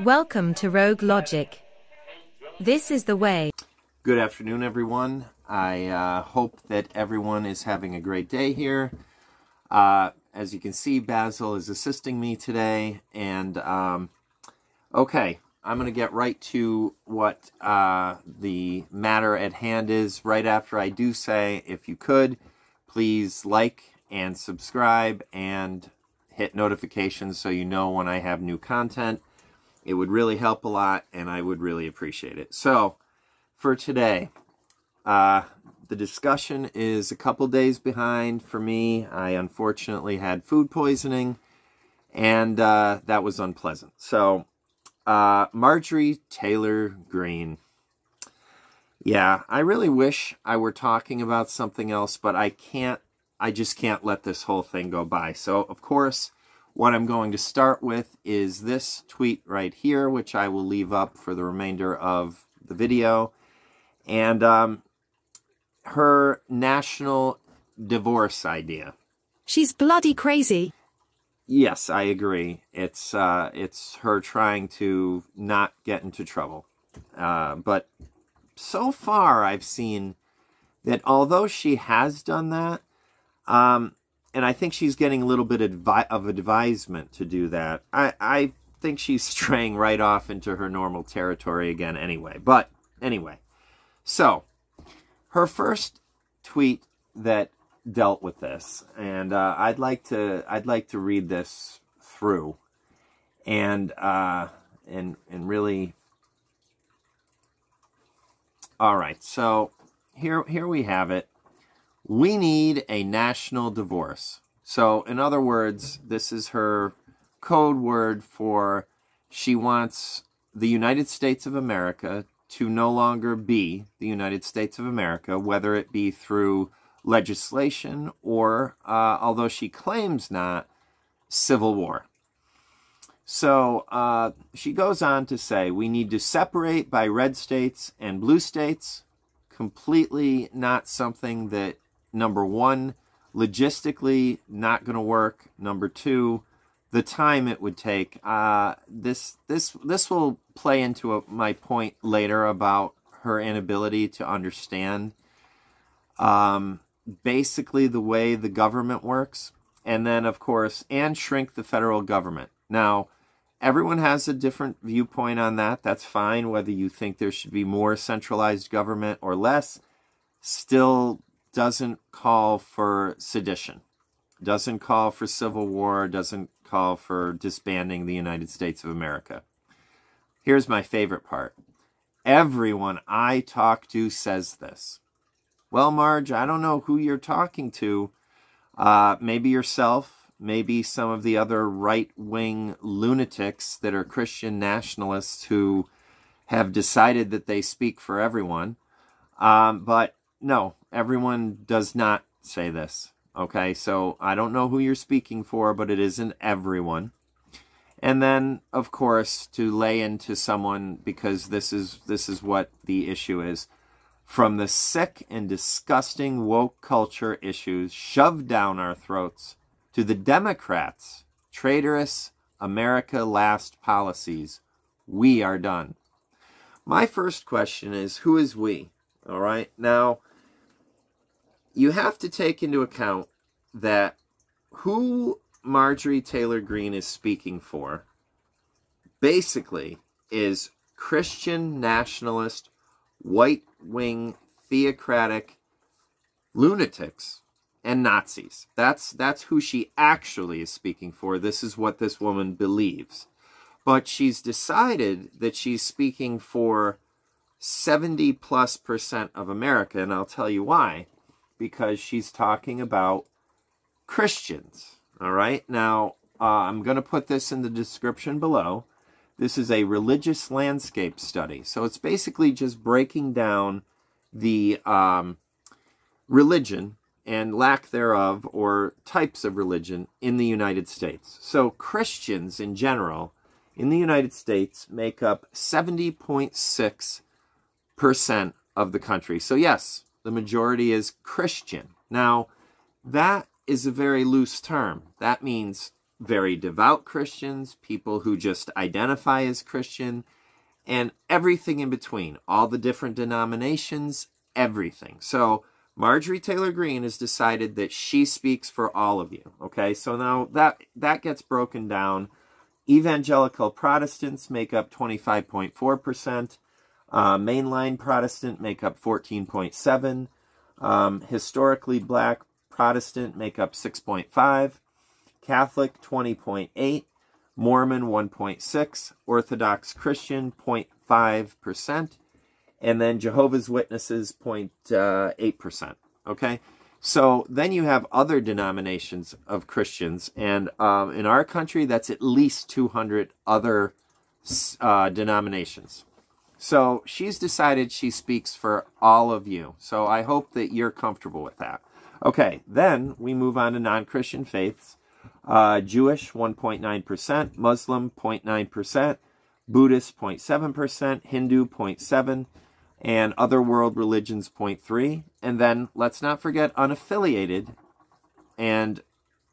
Welcome to Rogue Logic. This is the way. Good afternoon, everyone. I uh, hope that everyone is having a great day here. Uh, as you can see, Basil is assisting me today. And, um, okay, I'm going to get right to what uh, the matter at hand is right after I do say, if you could, please like and subscribe and hit notifications so you know when I have new content. It would really help a lot, and I would really appreciate it. So, for today, uh, the discussion is a couple days behind for me. I unfortunately had food poisoning, and uh, that was unpleasant. So, uh, Marjorie Taylor Greene. Yeah, I really wish I were talking about something else, but I can't, I just can't let this whole thing go by. So, of course, what I'm going to start with is this tweet right here, which I will leave up for the remainder of the video. And um, her national divorce idea. She's bloody crazy. Yes, I agree. It's uh, it's her trying to not get into trouble. Uh, but so far, I've seen that although she has done that, um, and I think she's getting a little bit of advisement to do that. I, I think she's straying right off into her normal territory again anyway. But anyway, so her first tweet that dealt with this, and uh, I'd like to I'd like to read this through, and uh, and and really. All right, so here here we have it. We need a national divorce. So, in other words, this is her code word for she wants the United States of America to no longer be the United States of America, whether it be through legislation or, uh, although she claims not, civil war. So uh, she goes on to say we need to separate by red states and blue states. Completely not something that number one, logistically not going to work. Number two, the time it would take. Uh, this this this will play into a, my point later about her inability to understand um, basically the way the government works, and then of course, and shrink the federal government. Now, everyone has a different viewpoint on that. That's fine. Whether you think there should be more centralized government or less, still doesn't call for sedition, doesn't call for civil war, doesn't call for disbanding the United States of America. Here's my favorite part. Everyone I talk to says this. Well, Marge, I don't know who you're talking to. Uh, maybe yourself, maybe some of the other right wing lunatics that are Christian nationalists who have decided that they speak for everyone. Um, but no, everyone does not say this. Okay, so I don't know who you're speaking for, but it isn't everyone. And then, of course, to lay into someone because this is this is what the issue is. From the sick and disgusting woke culture issues shoved down our throats to the Democrats' traitorous America last policies, we are done. My first question is who is we? All right. Now, you have to take into account that who Marjorie Taylor Greene is speaking for basically is Christian nationalist, white wing, theocratic lunatics and Nazis. That's that's who she actually is speaking for. This is what this woman believes. But she's decided that she's speaking for 70 plus percent of America, and I'll tell you why because she's talking about Christians. All right. Now, uh, I'm going to put this in the description below. This is a religious landscape study. So it's basically just breaking down the um, religion and lack thereof or types of religion in the United States. So Christians in general in the United States make up 70.6% of the country. So yes, the majority is Christian. Now, that is a very loose term. That means very devout Christians, people who just identify as Christian, and everything in between, all the different denominations, everything. So Marjorie Taylor Greene has decided that she speaks for all of you. Okay, so now that that gets broken down. Evangelical Protestants make up 25.4%. Uh, mainline Protestant make up 14.7. Um, historically black Protestant make up 6.5. Catholic 20.8. Mormon 1.6. Orthodox Christian 0.5%. And then Jehovah's Witnesses 0.8%. Okay? So then you have other denominations of Christians. And um, in our country, that's at least 200 other uh, denominations. So she's decided she speaks for all of you. So I hope that you're comfortable with that. Okay, then we move on to non Christian faiths. Uh, Jewish 1.9%, Muslim 0.9%, Buddhist 0.7%, Hindu 0.7%, and other world religions 0.3. And then let's not forget unaffiliated and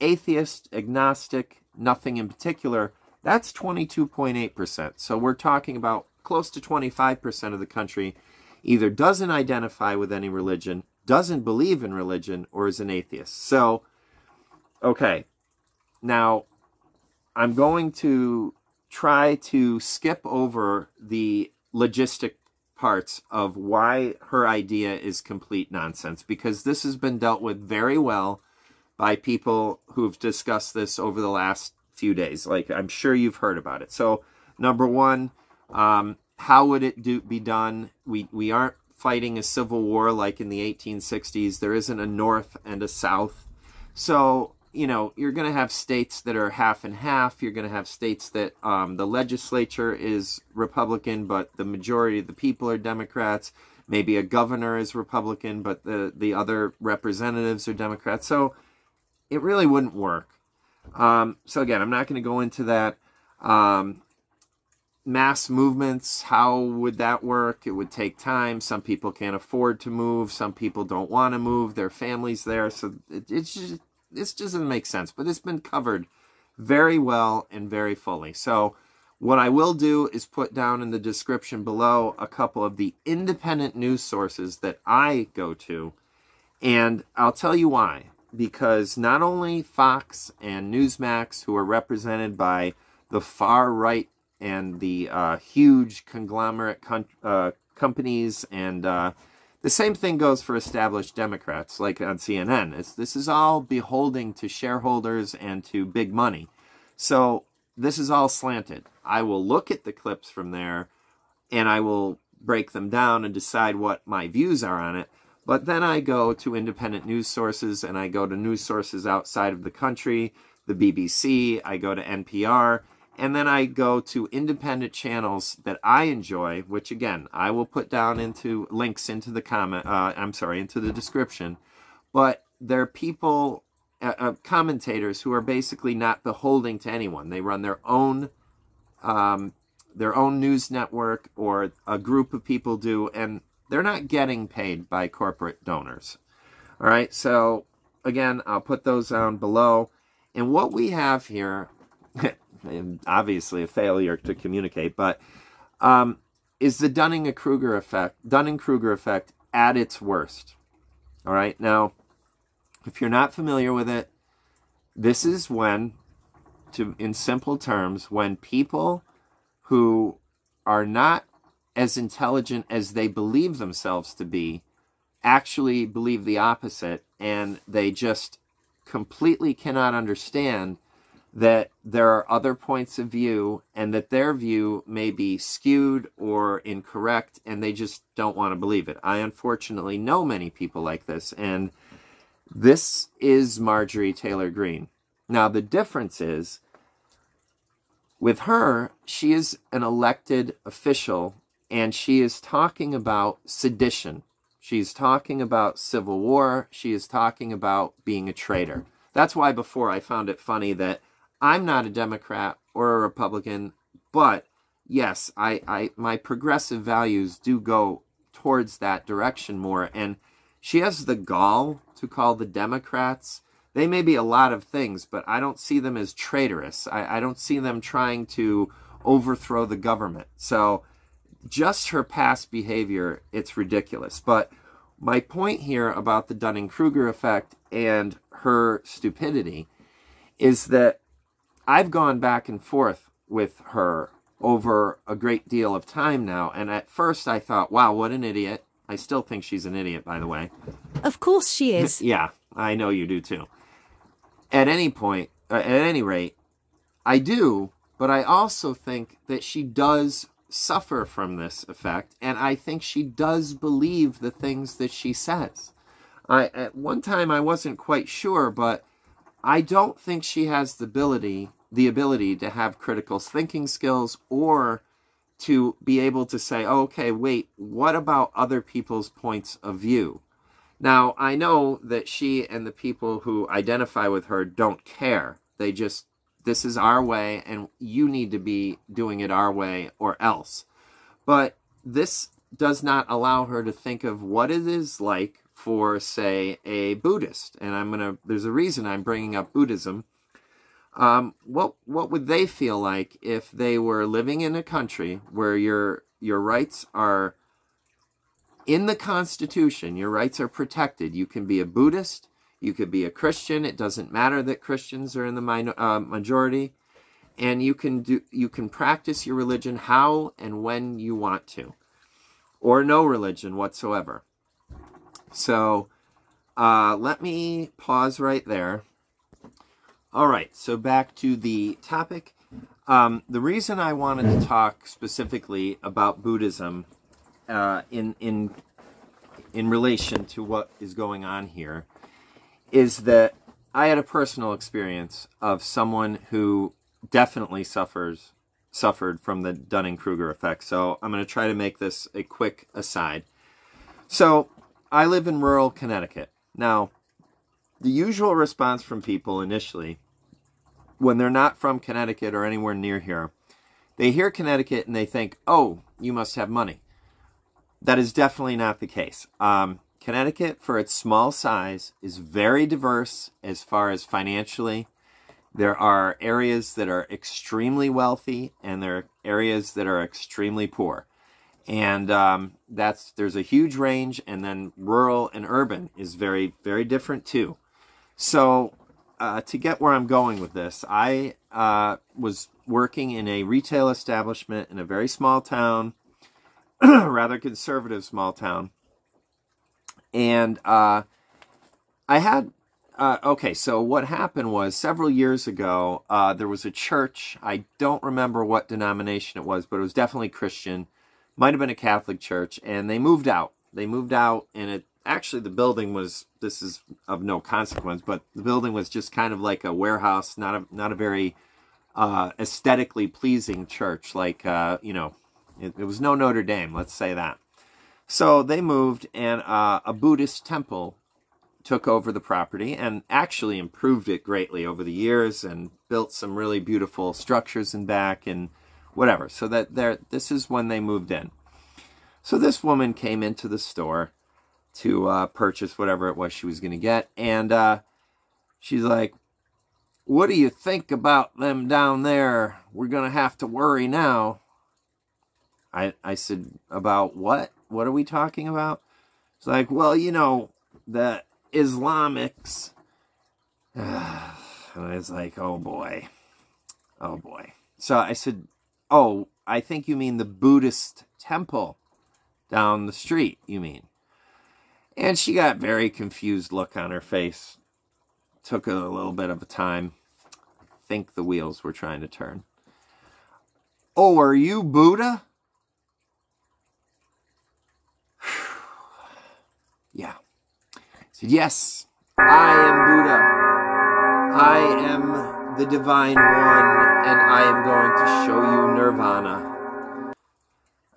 atheist, agnostic, nothing in particular. That's 22.8%. So we're talking about close to 25% of the country either doesn't identify with any religion, doesn't believe in religion, or is an atheist. So, okay, now I'm going to try to skip over the logistic parts of why her idea is complete nonsense because this has been dealt with very well by people who've discussed this over the last few days. Like, I'm sure you've heard about it. So, number one, um, how would it do, be done? We, we aren't fighting a civil war like in the 1860s. There isn't a North and a South. So, you know, you're going to have states that are half and half. You're going to have states that um, the legislature is Republican, but the majority of the people are Democrats. Maybe a governor is Republican, but the, the other representatives are Democrats. So it really wouldn't work. Um, so again, I'm not going to go into that. Um, mass movements, how would that work? It would take time. Some people can't afford to move. Some people don't want to move. Their families there. So it, it's just, this doesn't make sense. But it's been covered very well and very fully. So what I will do is put down in the description below a couple of the independent news sources that I go to. And I'll tell you why. Because not only Fox and Newsmax, who are represented by the far right and the uh, huge conglomerate uh, companies and uh, the same thing goes for established Democrats, like on CNN. It's, this is all beholding to shareholders and to big money. So this is all slanted. I will look at the clips from there and I will break them down and decide what my views are on it. But then I go to independent news sources and I go to news sources outside of the country, the BBC, I go to NPR, and then I go to independent channels that I enjoy, which again, I will put down into links into the comment, uh, I'm sorry, into the description. But they're people, uh, uh, commentators who are basically not beholding to anyone. They run their own, um, their own news network or a group of people do, and they're not getting paid by corporate donors. All right, so again, I'll put those down below. And what we have here obviously a failure to communicate, but um, is the Dunning-Kruger effect, Dunning-Kruger effect at its worst. All right, now, if you're not familiar with it, this is when, to in simple terms, when people who are not as intelligent as they believe themselves to be actually believe the opposite and they just completely cannot understand that there are other points of view and that their view may be skewed or incorrect and they just don't want to believe it. I unfortunately know many people like this and this is Marjorie Taylor Greene. Now the difference is with her, she is an elected official and she is talking about sedition. She's talking about civil war. She is talking about being a traitor. That's why before I found it funny that I'm not a Democrat or a Republican, but yes, I, I my progressive values do go towards that direction more. And she has the gall to call the Democrats They may be a lot of things, but I don't see them as traitorous. I, I don't see them trying to overthrow the government. So just her past behavior, it's ridiculous. But my point here about the Dunning Kruger effect and her stupidity is that I've gone back and forth with her over a great deal of time now. And at first I thought, wow, what an idiot. I still think she's an idiot, by the way. Of course she is. yeah, I know you do too. At any point, uh, at any rate, I do, but I also think that she does suffer from this effect, and I think she does believe the things that she says. I at one time I wasn't quite sure, but I don't think she has the ability the ability to have critical thinking skills or to be able to say, oh, okay, wait, what about other people's points of view? Now, I know that she and the people who identify with her don't care. They just, this is our way, and you need to be doing it our way or else. But this does not allow her to think of what it is like for, say, a Buddhist. And I'm going to, there's a reason I'm bringing up Buddhism. Um, what what would they feel like if they were living in a country where your your rights are in the Constitution? Your rights are protected. You can be a Buddhist. You could be a Christian. It doesn't matter that Christians are in the minor, uh, majority, and you can do you can practice your religion how and when you want to, or no religion whatsoever. So, uh, let me pause right there all right, so back to the topic. Um, the reason I wanted to talk specifically about Buddhism uh, in in in relation to what is going on here is that I had a personal experience of someone who definitely suffers suffered from the Dunning-Kruger effect. So I'm going to try to make this a quick aside. So I live in rural Connecticut. Now, the usual response from people initially, when they're not from Connecticut or anywhere near here, they hear Connecticut and they think, oh, you must have money. That is definitely not the case. Um, Connecticut, for its small size, is very diverse as far as financially. There are areas that are extremely wealthy, and there are areas that are extremely poor. And um, that's there's a huge range, and then rural and urban is very very different too. So, uh, to get where I'm going with this, I uh, was working in a retail establishment in a very small town, rather conservative small town. And uh, I had, uh, okay, so what happened was several years ago, uh, there was a church. I don't remember what denomination it was, but it was definitely Christian. Might have been a Catholic church. And they moved out. They moved out, and it actually the building was this is of no consequence but the building was just kind of like a warehouse not a not a very uh, aesthetically pleasing church like uh, you know it, it, was no notre dame let's say that. So they moved and uh, a buddhist temple took over the property and actually improved it greatly over the years and built some really beautiful structures in back and whatever. So that there this is when they moved in. So this woman came into the store to uh, purchase whatever it was she was going to get. And uh, she's like, What do you think about them down there? We're going to have to worry now. I, I said, About what? What are we talking about? It's like, Well, you know, the Islamics. and I was like, Oh boy. Oh boy. So I said, Oh, I think you mean the Buddhist temple down the street, you mean? And she got very confused look on her face. Took a little bit of a time. I think the wheels were trying to turn. Oh, are you Buddha? yeah. Said, yes, I am Buddha. I am the divine one, and I am going to show you nirvana.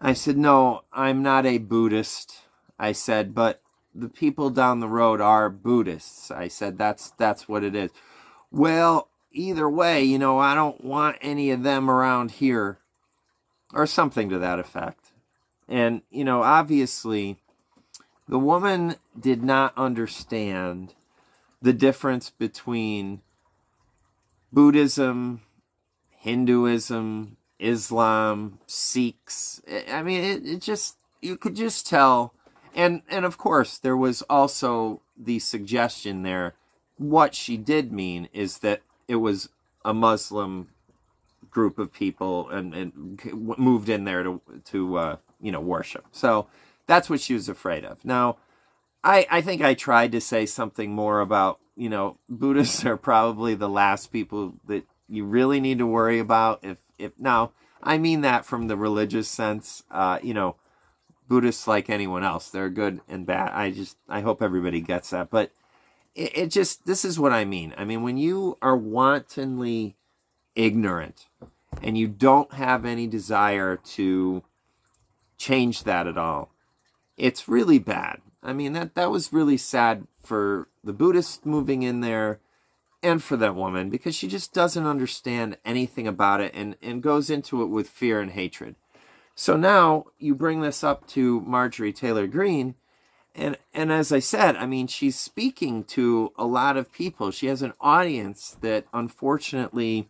I said, no, I'm not a Buddhist. I said, but the people down the road are Buddhists. I said, that's, that's what it is. Well, either way, you know, I don't want any of them around here or something to that effect. And, you know, obviously the woman did not understand the difference between Buddhism, Hinduism, Islam, Sikhs. I mean, it, it just, you could just tell. And, and of course, there was also the suggestion there. What she did mean is that it was a Muslim group of people and, and moved in there to, to uh, you know, worship. So that's what she was afraid of. Now, I, I think I tried to say something more about, you know, Buddhists are probably the last people that you really need to worry about. If, if now, I mean that from the religious sense. Uh, you know, Buddhists like anyone else, they're good and bad. I just, I hope everybody gets that. But it, it just, this is what I mean. I mean, when you are wantonly ignorant and you don't have any desire to change that at all, it's really bad. I mean, that, that was really sad for the Buddhist moving in there and for that woman because she just doesn't understand anything about it and, and goes into it with fear and hatred. So now you bring this up to Marjorie Taylor Greene, and and as I said, I mean she's speaking to a lot of people. She has an audience that unfortunately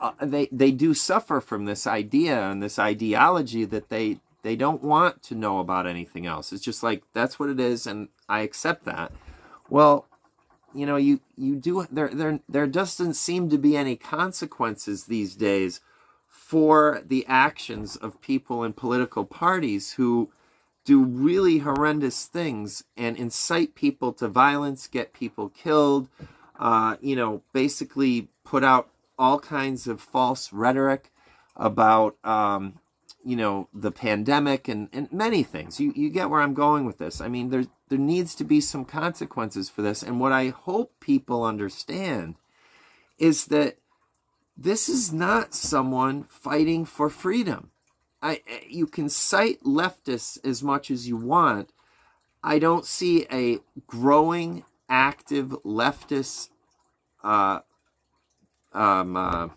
uh, they they do suffer from this idea and this ideology that they they don't want to know about anything else. It's just like that's what it is, and I accept that. Well, you know, you you do there there there doesn't seem to be any consequences these days for the actions of people in political parties who do really horrendous things and incite people to violence, get people killed, uh, you know, basically put out all kinds of false rhetoric about um, you know, the pandemic and, and many things. You, you get where I'm going with this. I mean, there, there needs to be some consequences for this. And what I hope people understand is that this is not someone fighting for freedom. I, you can cite leftists as much as you want. I don't see a growing, active leftist uh, um, uh,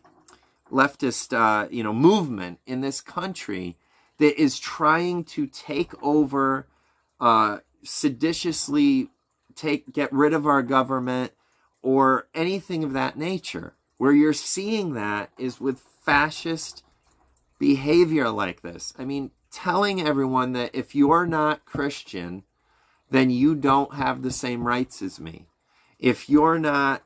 leftist uh, you know movement in this country that is trying to take over uh, seditiously take get rid of our government or anything of that nature where you're seeing that is with fascist behavior like this i mean telling everyone that if you're not christian then you don't have the same rights as me if you're not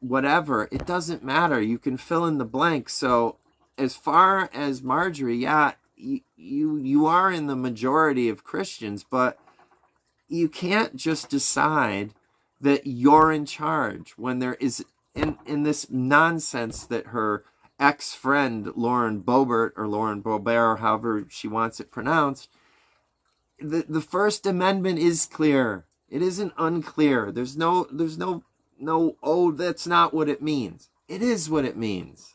whatever, it doesn't matter. You can fill in the blank. So as far as Marjorie, yeah, you, you you are in the majority of Christians, but you can't just decide that you're in charge when there is in in this nonsense that her ex-friend Lauren Boebert or Lauren Boebert, or however she wants it pronounced, the the First Amendment is clear. It isn't unclear. There's no there's no no, oh, that's not what it means. It is what it means.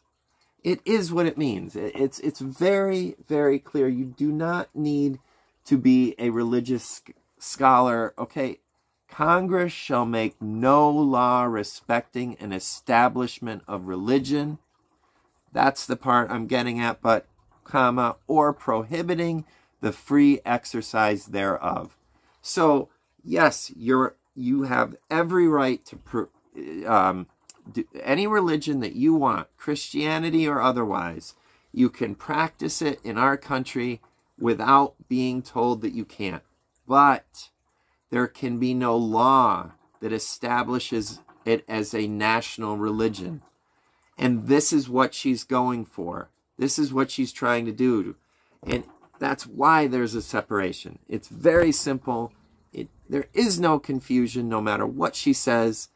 It is what it means. It's, it's very, very clear. You do not need to be a religious scholar. Okay, Congress shall make no law respecting an establishment of religion. That's the part I'm getting at, but, comma, or prohibiting the free exercise thereof. So, yes, you're you have every right to um, any religion that you want, Christianity or otherwise. You can practice it in our country without being told that you can't. But there can be no law that establishes it as a national religion. And this is what she's going for. This is what she's trying to do. And that's why there's a separation. It's very simple. It, there is no confusion no matter what she says.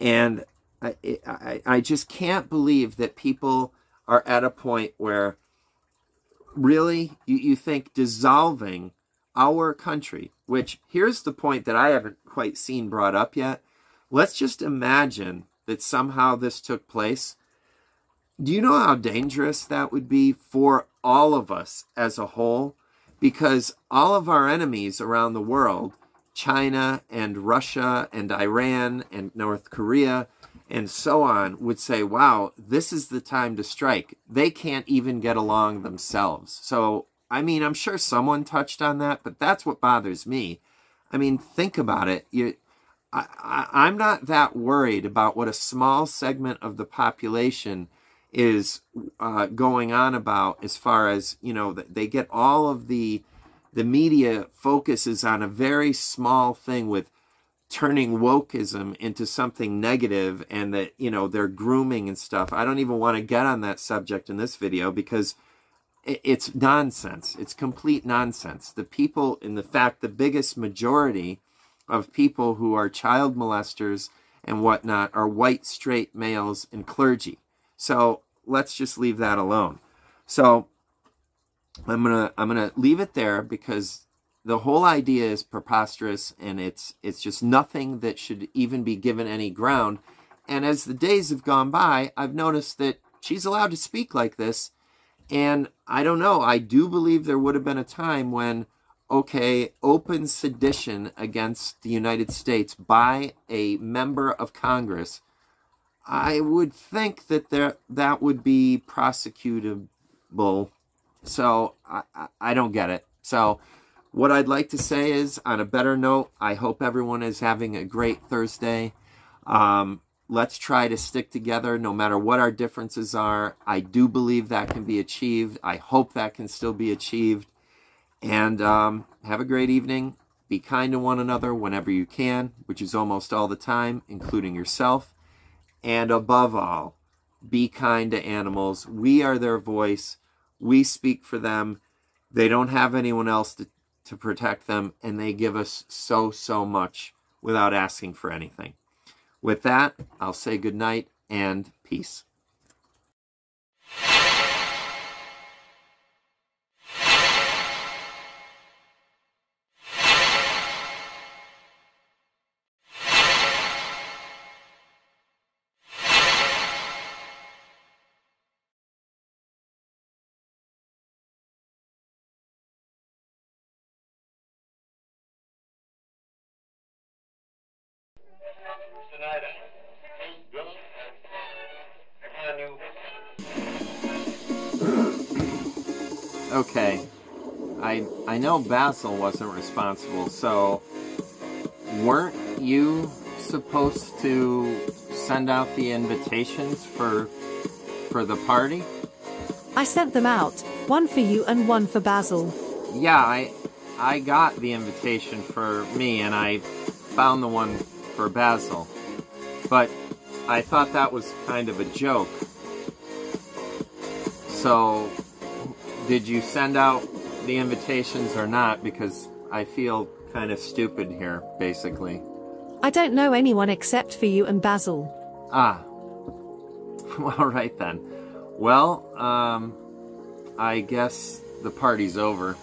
And I, I, I just can't believe that people are at a point where really you, you think dissolving our country, which here's the point that I haven't quite seen brought up yet. Let's just imagine that somehow this took place. Do you know how dangerous that would be for all of us as a whole? Because all of our enemies around the world China and Russia and Iran and North Korea and so on would say, wow, this is the time to strike. They can't even get along themselves. So, I mean, I'm sure someone touched on that, but that's what bothers me. I mean, think about it. You, I, I, I'm not that worried about what a small segment of the population is uh, going on about as far as you know they get all of the the media focuses on a very small thing with turning wokeism into something negative and that you know they're grooming and stuff i don't even want to get on that subject in this video because it's nonsense it's complete nonsense the people in the fact the biggest majority of people who are child molesters and whatnot are white straight males and clergy so let's just leave that alone. So I'm gonna I'm gonna leave it there because the whole idea is preposterous and it's it's just nothing that should even be given any ground. And as the days have gone by, I've noticed that she's allowed to speak like this. And I don't know, I do believe there would have been a time when, okay, open sedition against the United States by a member of Congress I would think that there that would be prosecutable. So I, I don't get it. So what I'd like to say is, on a better note, I hope everyone is having a great Thursday. Um, let's try to stick together no matter what our differences are. I do believe that can be achieved. I hope that can still be achieved. And um, have a great evening. Be kind to one another whenever you can, which is almost all the time, including yourself. And above all, be kind to animals. We are their voice. We speak for them. They don't have anyone else to, to protect them, and they give us so, so much without asking for anything. With that, I'll say good night and peace. Okay. I I know Basil wasn't responsible, so weren't you supposed to send out the invitations for for the party? I sent them out, one for you and one for Basil. Yeah, I I got the invitation for me and I found the one for Basil. But I thought that was kind of a joke. So did you send out the invitations or not? Because I feel kind of stupid here, basically. I don't know anyone except for you and Basil. Ah. All right then. Well, um, I guess the party's over.